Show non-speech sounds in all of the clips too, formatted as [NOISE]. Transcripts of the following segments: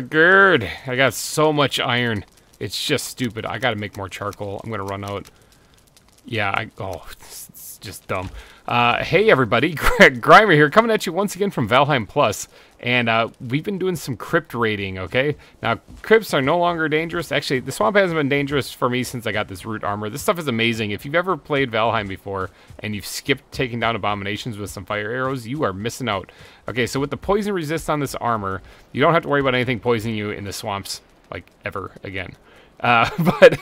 god. I got so much iron. It's just stupid. I gotta make more charcoal. I'm gonna run out. Yeah, I, oh, it's, just dumb. Uh, hey everybody, [LAUGHS] GReimer here, coming at you once again from Valheim Plus, and uh, we've been doing some crypt raiding, okay? Now, crypts are no longer dangerous. Actually, the swamp hasn't been dangerous for me since I got this root armor. This stuff is amazing. If you've ever played Valheim before, and you've skipped taking down abominations with some fire arrows, you are missing out. Okay, so with the poison resist on this armor, you don't have to worry about anything poisoning you in the swamps, like, ever again. Uh, [LAUGHS] but,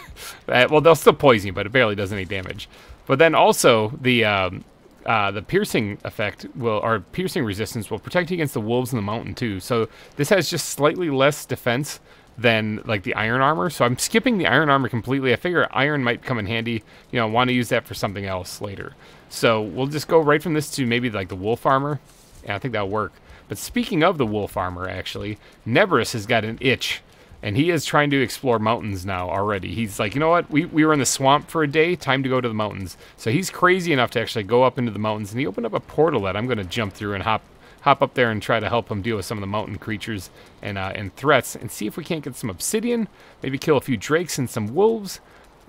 uh, well, they'll still poison you, but it barely does any damage. But then also, the um, uh, the piercing effect will, or piercing resistance will protect you against the wolves in the mountain too. So this has just slightly less defense than like the iron armor. So I'm skipping the iron armor completely. I figure iron might come in handy. You know, want to use that for something else later. So we'll just go right from this to maybe like the wolf armor. Yeah, I think that'll work. But speaking of the wolf armor, actually, Nebris has got an itch and he is trying to explore mountains now already. He's like, you know what? We, we were in the swamp for a day. Time to go to the mountains. So he's crazy enough to actually go up into the mountains. And he opened up a portal that I'm going to jump through and hop hop up there and try to help him deal with some of the mountain creatures and uh, and threats and see if we can't get some obsidian. Maybe kill a few drakes and some wolves.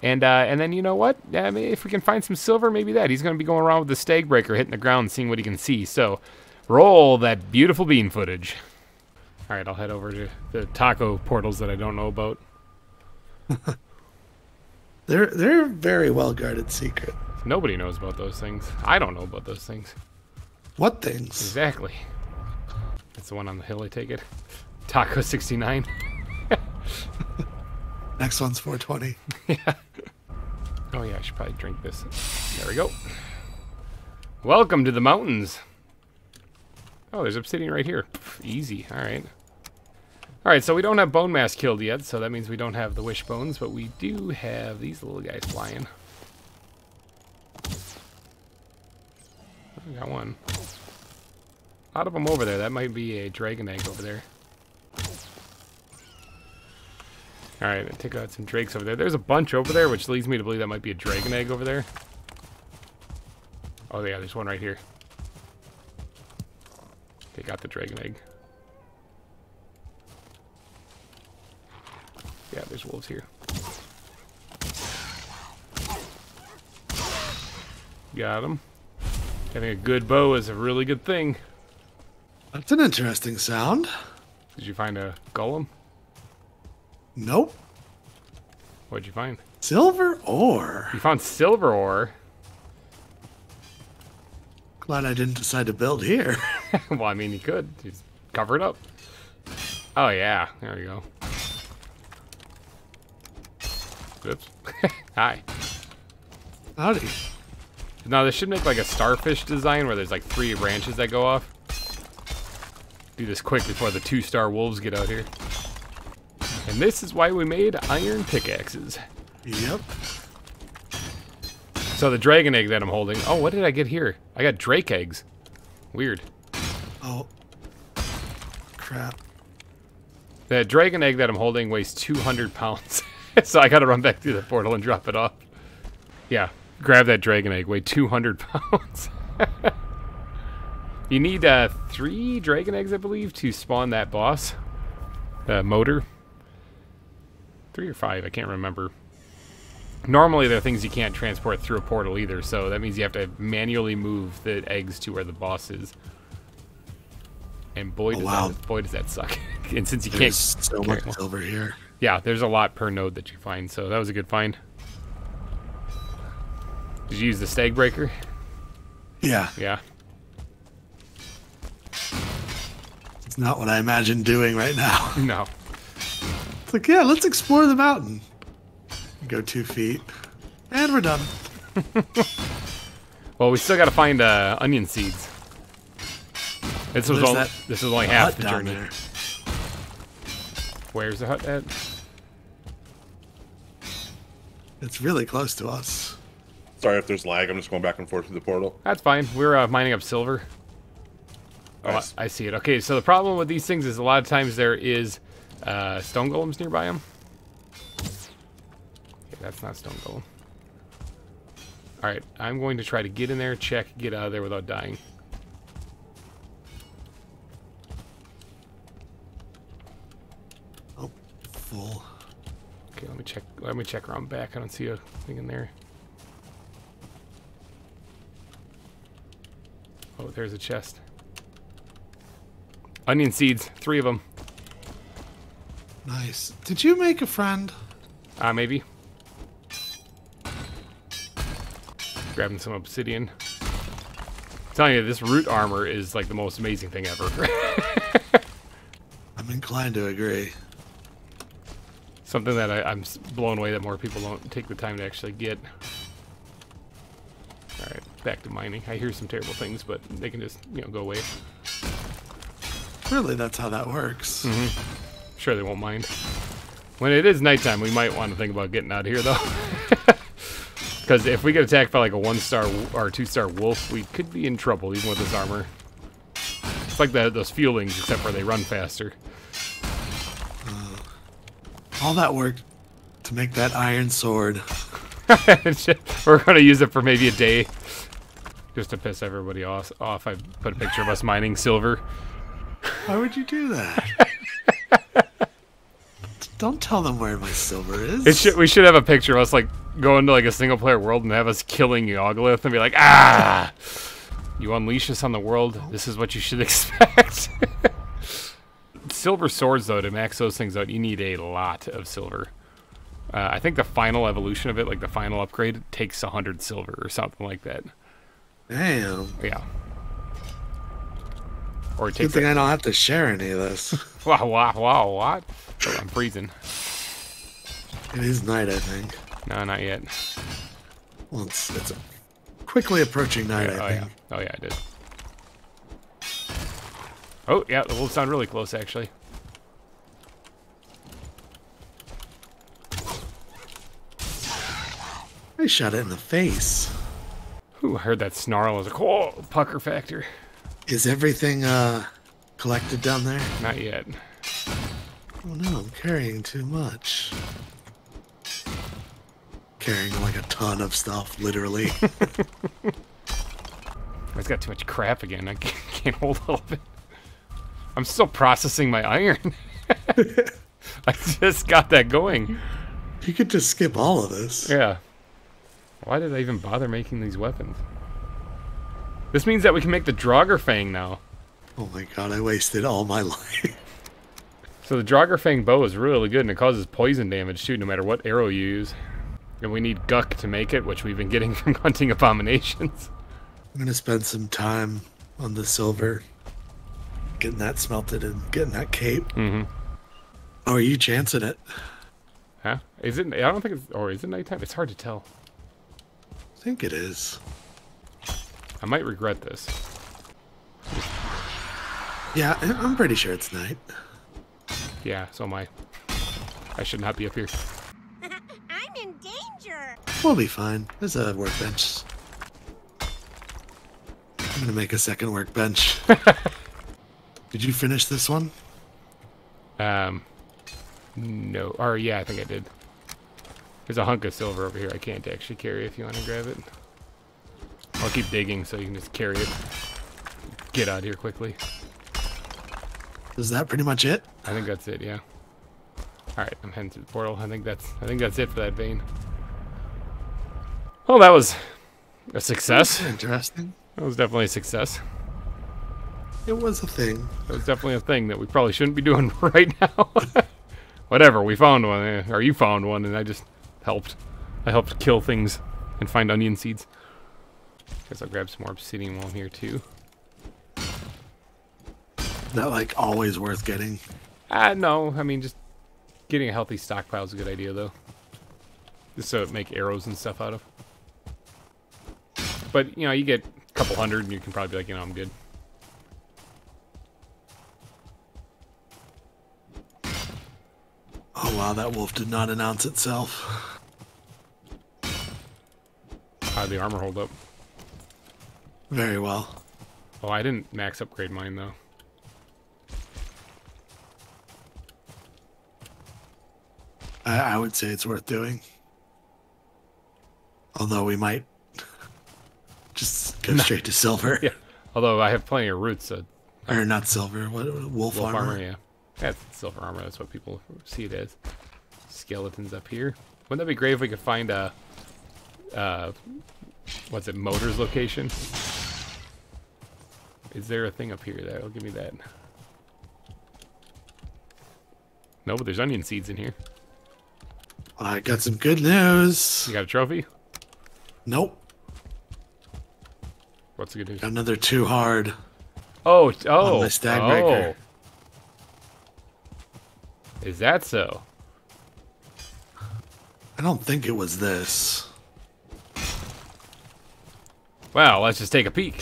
And uh, and then you know what? I mean, if we can find some silver, maybe that. He's going to be going around with the Stagbreaker, hitting the ground, seeing what he can see. So roll that beautiful bean footage. All right, I'll head over to the taco portals that I don't know about. [LAUGHS] they're they're very well guarded secret. Nobody knows about those things. I don't know about those things. What things? Exactly. That's the one on the hill. I take it. Taco sixty nine. [LAUGHS] Next one's four twenty. [LAUGHS] yeah. Oh yeah, I should probably drink this. There we go. Welcome to the mountains. Oh, there's obsidian right here. Easy. All right. All right, so we don't have Bonemass killed yet, so that means we don't have the wishbones, but we do have these little guys flying. We got one. A lot of them over there. That might be a dragon egg over there. All right, take out some drakes over there. There's a bunch over there, which leads me to believe that might be a dragon egg over there. Oh yeah, there's one right here. Okay, got the dragon egg. There's wolves here. Got him. Having a good bow is a really good thing. That's an interesting sound. Did you find a golem? Nope. What'd you find? Silver ore. You found silver ore? Glad I didn't decide to build here. [LAUGHS] well, I mean, you could. Just cover it up. Oh, yeah. There you go. Oops. [LAUGHS] Hi. Howdy. Now, this should make like a starfish design where there's like three branches that go off. Do this quick before the two-star wolves get out here. And this is why we made iron pickaxes. Yep. So the dragon egg that I'm holding. Oh, what did I get here? I got drake eggs. Weird. Oh. Crap. The dragon egg that I'm holding weighs 200 pounds. [LAUGHS] [LAUGHS] so I gotta run back through the portal and drop it off. Yeah, grab that dragon egg, weigh 200 [LAUGHS] pounds. you need uh, three dragon eggs, I believe, to spawn that boss. The Moder. Three or five, I can't remember. Normally, there are things you can't transport through a portal either, so that means you have to manually move the eggs to where the boss is. And boy, oh, does, wow. that, boy, does that suck. [LAUGHS] and since you There's can't... so much silver here. Yeah, there's a lot per node that you find, so that was a good find. Did you use the Stagbreaker? Yeah. Yeah. It's not what I imagine doing right now. [LAUGHS] [LAUGHS] No. It's like, yeah, let's explore the mountain. Go two feet. And we're done. [LAUGHS] well, we still got to find uh, onion seeds. This was, all, this was only half the journey. There. Where's the hut at? It's really close to us. Sorry if there's lag. I'm just going back and forth through the portal. That's fine. We're uh, mining up silver. Nice. Oh, I see it. Okay, so the problem with these things is a lot of times there is uh, stone golems nearby them. Okay, that's not stone golem. Alright, I'm going to try to get in there, check, get out of there without dying. full. Okay, let me check. Let me check around back. I don't see a thing in there. Oh, there's a chest. Onion seeds, three of them. Nice. Did you make a friend? Ah, uh, maybe. Grabbing some obsidian. I'm telling you, this root armor is like the most amazing thing ever. [LAUGHS] I'm inclined to agree. Something that I, I'm blown away that more people don't take the time to actually get. Alright, back to mining. I hear some terrible things, but they can just, you know, go away. Really, that's how that works. Mm -hmm. Sure, they won't mind. When it is nighttime, we might want to think about getting out of here, though. [LAUGHS] Because if we get attacked by like a one-star or two-star wolf, we could be in trouble, even with this armor. It's like the, those feelings, except for they run faster. All that work to make that iron sword. [LAUGHS] We're going to use it for maybe a day. Just to piss everybody off. off. I put a picture of us mining silver. Why would you do that? [LAUGHS] Don't tell them where my silver is. It should, we should have a picture of us like go into like a single player world and have us killing Yagluth and be like, ah, you unleash us on the world. This is what you should [LAUGHS] expect. Silver swords, though, to max those things out, you need a lot of silver. Uh, I think the final evolution of it, like the final upgrade, takes 100 silver or something like that. Damn. Yeah. Or it takes. Good thing I don't have to share any of this. [LAUGHS] wow! Wow! Wow! What? Oh, I'm freezing. It is night, I think. No, not yet. Well, it's, it's quickly approaching night, yeah, I oh, think. Yeah. Oh, yeah, I did. Oh, yeah, the wolves sound really close, actually. I shot it in the face. Ooh, I heard that snarl. I was like, oh, pucker factor. Is everything uh, collected down there? Not yet. Oh no, I'm carrying too much carrying like a ton of stuff, literally. [LAUGHS] I've got too much crap again. I [LAUGHS] can't hold all of it. I'm still processing my iron. [LAUGHS] I just got that going. You could just skip all of this. Yeah. Why did I even bother making these weapons? This means that we can make the Draugr now. Oh my god, I wasted all my [LAUGHS] life. So the Draugr bow is really good and it causes poison damage too, no matter what arrow you use. And we need guck to make it, which we've been getting [LAUGHS] from hunting abominations. I'm gonna spend some time on the silver, getting that smelted and getting that cape. Mm-hmm. Oh, are you chancing it? Huh? Is it? I don't think it's. Or is it nighttime? It's hard to tell. I think it is. I might regret this. Yeah, I'm pretty sure it's night. Yeah, so am I. I should not be up here. [LAUGHS] I'm in danger. We'll be fine. There's a workbench. I'm gonna make a second workbench. [LAUGHS] did you finish this one? Um, no. Or yeah, I think I did. There's a hunk of silver over here. I can't actually carry if you want to grab it. I'll keep digging so you can just carry it. Get out of here quickly. Is that pretty much it? I think that's it. Yeah. All right, I'm heading to the portal. I think that's I think that's it for that vein. Well, that was a success. Interesting. That was definitely a success. It was a thing. It was definitely a thing that we probably shouldn't be doing [LAUGHS] right now. [LAUGHS] Whatever, we found one, eh, or you found one, and I just helped. I helped kill things and find onion seeds. Guess I'll grab some more obsidian while I'm here too. Not like always worth getting. Uh, no, I mean just getting a healthy stockpile is a good idea though. Just so it make arrows and stuff out of. But, you know, you get a couple hundred and you can probably be like, you know, I'm good. Wow, that wolf did not announce itself. How'd the armor hold up? Very well. Oh, I didn't max upgrade mine, though. I, I would say it's worth doing. Although we might [LAUGHS] just go [LAUGHS] straight to silver. Yeah. Although I have plenty of roots. So or not silver. What wolf, wolf armor. armor? Yeah. That's silver armor. That's what people see it as. Skeletons up here. Wouldn't that be great if we could find a, uh, what's it, Moders location? Is there a thing up here that'll give me that? No, but there's onion seeds in here. I got some good news. You got a trophy? Nope. What's the good news? Got another too hard. Oh, oh, my Stagbreaker. Is that so? I don't think it was this. Well, let's just take a peek.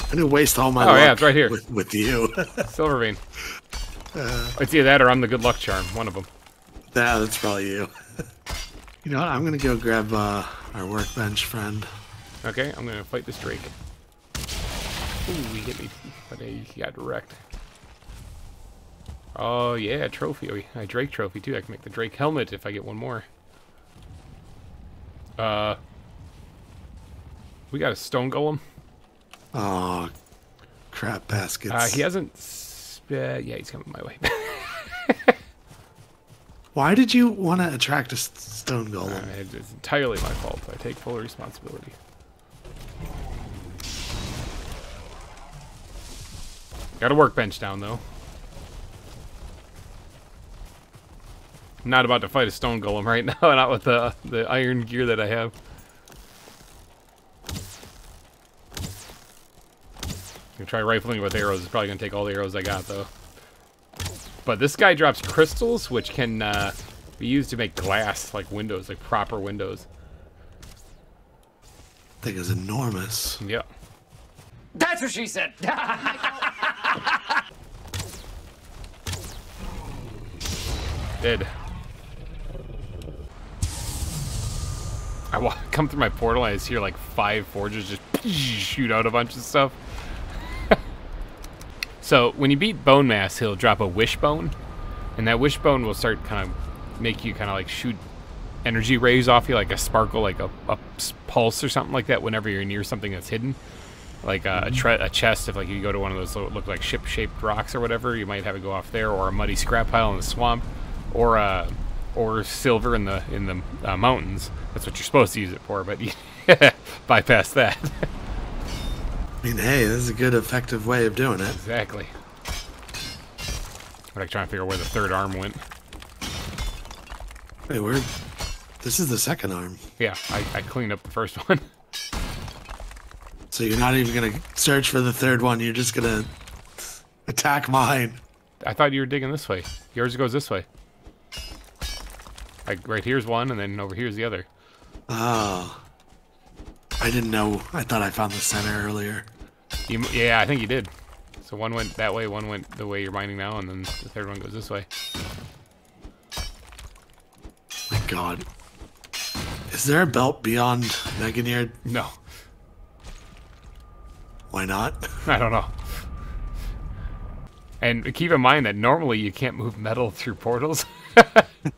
I didn't waste all my Oh, luck yeah, it's right here. with, with you. [LAUGHS] Silver vein. it's either that or I'm the good luck charm. One of them. yeah, that's probably you. [LAUGHS] you know what? I'm gonna go grab uh, our workbench friend. Okay, I'm gonna fight this Drake. Ooh, he hit me, but he got wrecked. Oh yeah, trophy. Oh, a Drake trophy too. I can make the Drake helmet if I get one more. Uh, we got a stone golem. Oh, crap baskets. Uh, he hasn't. Sp- uh, yeah, he's coming my way. [LAUGHS] Why did you want to attract a stone golem? Uh, it's entirely my fault. I take full responsibility. Got a workbench down though. I'm not about to fight a stone golem right [LAUGHS] now, not with the the iron gear that I have. I'm gonna try rifling with arrows. It's probably gonna take all the arrows I got though. But this guy drops crystals, which can uh, be used to make glass, like windows, like proper windows. thing is enormous. Yeah. That's what she said. [LAUGHS] Dead. I wa- come through my portal and I just hear like five forges just [LAUGHS] shoot out a bunch of stuff. [LAUGHS] so when you beat Bonemass, he'll drop a wishbone, and that wishbone will start kind of make you kind of like shoot energy rays off you, like a sparkle, like a pulse or something like that. Whenever you're near something that's hidden, like a, a, mm-hmm. tre- a chest, if like you go to one of those look like ship-shaped rocks or whatever, you might have it go off there, or a muddy scrap pile in the swamp, or uh, or silver in the in the uh, mountains. That's what you're supposed to use it for, but [LAUGHS] you bypass that. I mean, hey, this is a good, effective way of doing it. exactly. I'm like trying to figure out where the third arm went. Hey, where? This is the second arm. Yeah, I, I cleaned up the first [LAUGHS] one. So you're not even gonna search for the third one. You're just gonna attack mine. I thought you were digging this way. Yours goes this way. Like right here's one, and then over here's the other. Oh. I didn't know. I thought I found the center earlier. You, yeah, I think you did. So one went that way, one went the way you're mining now, and then the third one goes this way. My God. Is there a belt beyond Megingjord? No, Why not? [LAUGHS] I don't know. And keep in mind that normally you can't move metal through portals. [LAUGHS]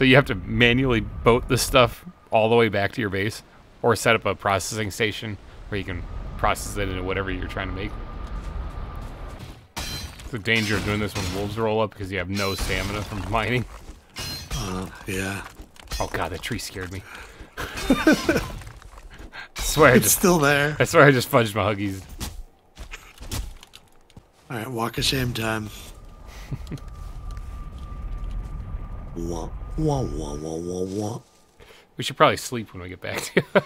so you have to manually boat this stuff all the way back to your base or set up a processing station where you can process it into whatever you're trying to make. It's The danger of doing this when wolves roll up because you have no stamina from mining. Uh, yeah. Oh god, that tree scared me. I [LAUGHS] swear I It's just still there. I swear I just fudged my huggies. All right, walk of shame time. wah, wah, wah, wah, wah, wah. We should probably sleep when we get back to. [LAUGHS]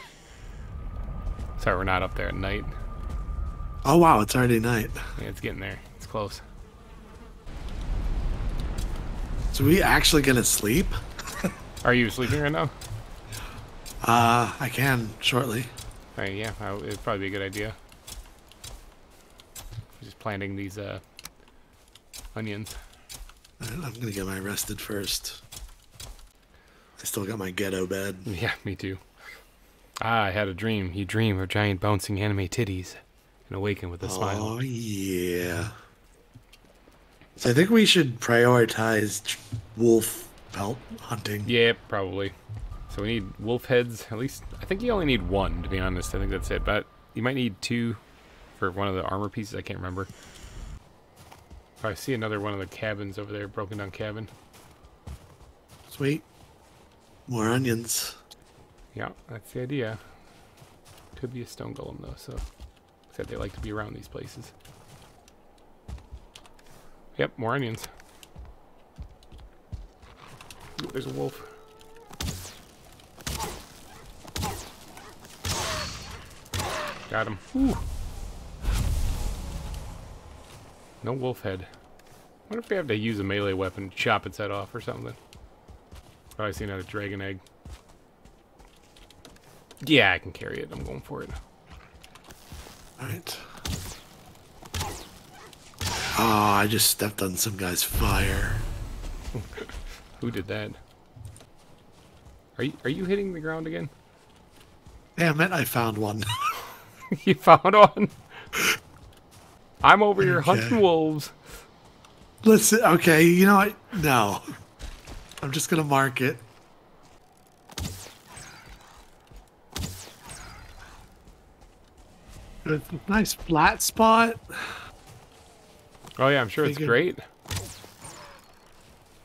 Sorry, we're not up there at night. Oh wow, it's already night. Yeah, it's getting there. It's close. So we actually gonna sleep? [LAUGHS] Are you sleeping right now? Uh, I can shortly. Uh, yeah, uh, it'd probably be a good idea. Just planting these uh, onions. All right, I'm gonna get my rested first. I still got my ghetto bed. [LAUGHS] Yeah, me too. Ah, I had a dream. You dream of giant bouncing anime titties and awaken with a smile. Oh yeah. So I think we should prioritize wolf pelt hunting. Yeah, probably. So we need wolf heads. At least I think you only need one, to be honest. I think that's it. But you might need two for one of the armor pieces. I can't remember. Oh, I see another one of the cabins over there, broken down cabin. Sweet. More onions. Yeah, that's the idea. Could be a stone golem though, so said they like to be around these places. Yep, more onions. Ooh, there's a wolf. Got him. Ooh. No wolf head. What if we have to use a melee weapon, to chop its head off or something? Probably seen out a dragon egg. Yeah, I can carry it. I'm going for it. Alright. Oh, I just stepped on some guy's fire. [LAUGHS] Who did that? Are you are you hitting the ground again? Damn it, I found one. [LAUGHS] [LAUGHS] you found one. I'm over here hunting wolves. Listen, okay, you know what? No. I'm just gonna mark it. It's a nice flat spot. Oh yeah, I'm sure it's great.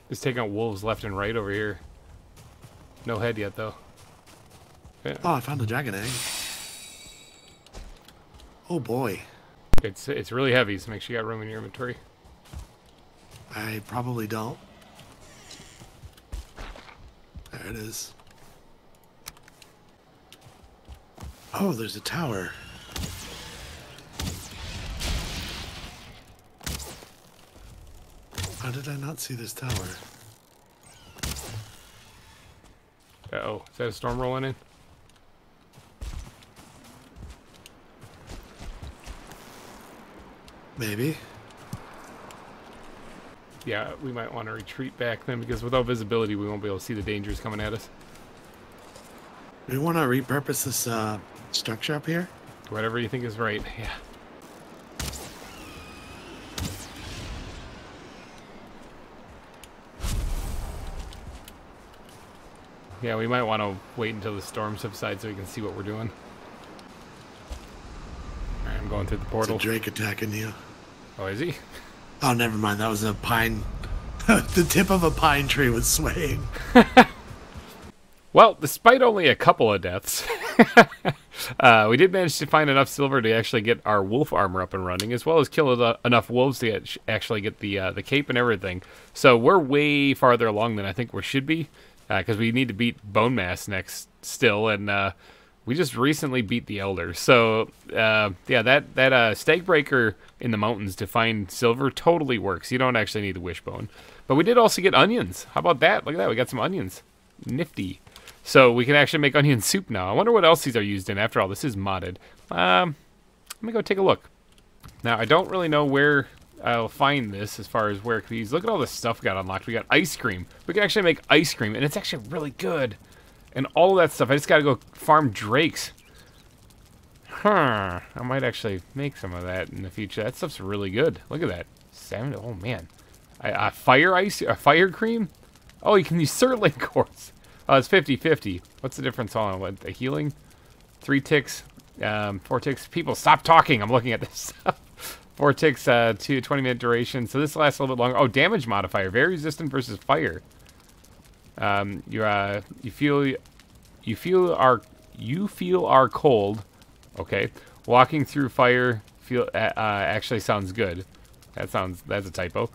Just taking out wolves left and right over here. No head yet though. Yeah, Oh, I found a dragon egg. Oh boy. it's it's really heavy, so make sure you got room in your inventory. I probably don't. It is. Oh, there's a tower. How did I not see this tower? Uh oh, is that a storm rolling in? Maybe. Yeah, we might want to retreat back then because without visibility, we won't be able to see the dangers coming at us. We want to repurpose this uh, structure up here. Whatever you think is right. Yeah. Yeah, we might want to wait until the storm subsides so we can see what we're doing. Alright, I'm going through the portal. Drake attacking you. Oh, is he? Oh, never mind. That was a pine. [LAUGHS] the tip of a pine tree was swaying. [LAUGHS] Well, despite only a couple of deaths, [LAUGHS] uh, we did manage to find enough silver to actually get our wolf armor up and running, as well as kill eno- enough wolves to get, actually get the uh, the cape and everything. So we're way farther along than I think we should be, because we need to beat Bonemass next still, and uh, we just recently beat the Elder. So uh, yeah, that that uh, Stagbreaker in the mountains to find silver totally works. You don't actually need the wishbone, but we did also get onions. How about that? Look at that, we got some onions. Nifty. So we can actually make onion soup now. I wonder what else these are used in. After all, this is modded. Um, let me go take a look. Now, I don't really know where I'll find this as far as where it. Look at all the stuff we got unlocked. We got ice cream. We can actually make ice cream, and it's actually really good. And all of that stuff. I just got to go farm drakes. Huh. I might actually make some of that in the future. That stuff's really good. Look at that. Seven. Oh, man. I, uh, fire ice? A fire cream? Oh, you can use Surtling [LAUGHS] quartz. Oh, it's 50-50. What's the difference on what? The healing? Three ticks, um, four ticks. People, stop talking. I'm looking at this [LAUGHS] stuff. Four ticks, uh, two 20 minute duration. So this lasts a little bit longer. Oh, damage modifier. Very resistant versus fire. Um, you uh, you feel you feel our you feel our cold. Okay, walking through fire feel uh, uh, actually sounds good. That sounds that's a typo.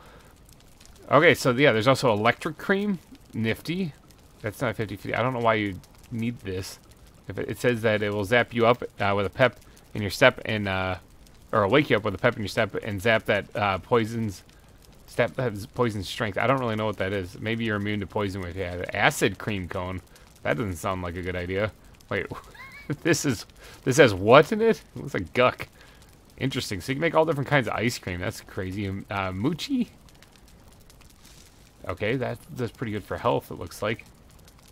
Okay, so yeah, there's also electric cream, nifty. That's not 50-50. I don't know why you need this. If it, it says that it will zap you up uh, with a pep in your step and uh, or wake you up with a pep in your step and zap that uh, poisons step has poison strength. I don't really know what that is. Maybe you're immune to poison with yeah, acid cream cone. That doesn't sound like a good idea. Wait, [LAUGHS] this is this has what in it? It looks like guck. Interesting. So you can make all different kinds of ice cream. That's crazy. Uh, Moochie. Okay, that that's pretty good for health. It looks like.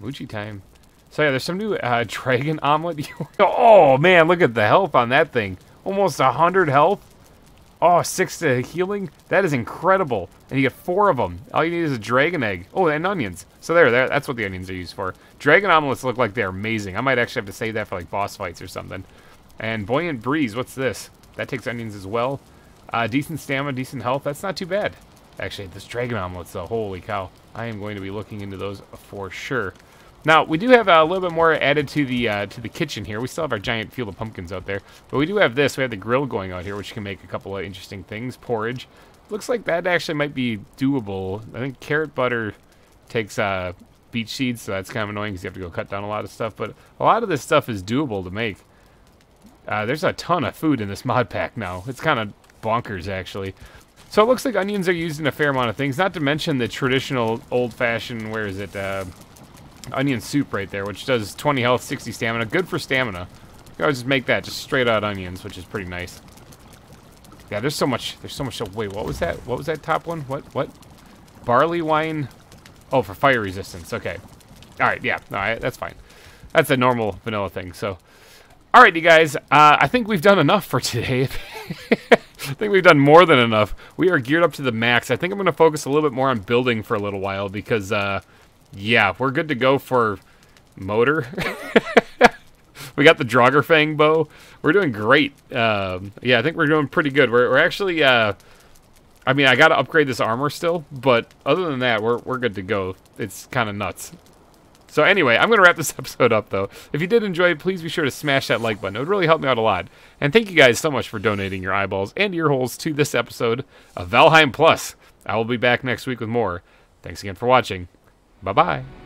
Moochie time. So yeah, there's some new uh, [LAUGHS] dragon omelet. [LAUGHS] oh man, look at the health on that thing. Almost a hundred health. Oh, six to healing. That is incredible. And you get four of them. All you need is a dragon egg. Oh, and onions. So there, there. That's what the onions are used for. Dragon omelets look like they're amazing. I might actually have to save that for like boss fights or something. And Buoyant Breeze, what's this? That takes onions as well. Uh, decent stamina, decent health. That's not too bad. Actually, this dragon omelets, though, holy cow. I am going to be looking into those for sure. Now, we do have a little bit more added to the uh, to the kitchen here. We still have our giant field of pumpkins out there. But we do have this. We have the grill going out here, which can make a couple of interesting things. Porridge. Looks like that actually might be doable. I think carrot butter takes uh, beech seeds, so that's kind of annoying because you have to go cut down a lot of stuff. But a lot of this stuff is doable to make. Uh, there's a ton of food in this [LAUGHS] mod pack now. It's kind of bonkers, actually. So it looks like onions are used in a fair amount of things, not to mention the traditional old-fashioned, where is it, uh, onion soup right there, which does 20 health, 60 stamina. Good for stamina. Can always just make that, just straight out onions, which is pretty nice. Yeah, there's so much, there's so much, wait, what was that? What was that top one? What, what? Barley wine? Oh, for fire resistance, okay. Alright, yeah, alright, that's fine. That's a normal vanilla thing, so. Alright, you guys, uh, I think we've done enough for [LAUGHS] today. I think we've done more than enough. We are geared up to the max. I think I'm going to focus a little bit more on building for a little while because, uh, yeah, we're good to go for Moder. [LAUGHS] we got the Draugr bow. We're doing great. Um, yeah, I think we're doing pretty good. We're, we're actually, uh, I mean, I got to upgrade this armor still, but other than that, we're, we're good to go. It's kind of nuts. So anyway, I'm going to wrap this [LAUGHS] episode up, though. If you did enjoy it, please be sure to smash that like button. It would really help me out a lot. And thank you guys so much for donating your eyeballs and ear holes to this episode of Valheim Plus. I will be back next week with more. Thanks again for watching. Bye-bye.